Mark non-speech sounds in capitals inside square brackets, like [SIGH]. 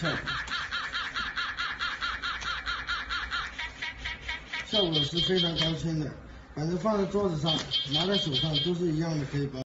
[LAUGHS] 效果是非常高清的，反正放在桌子上，拿在手上都是一样的，可以把。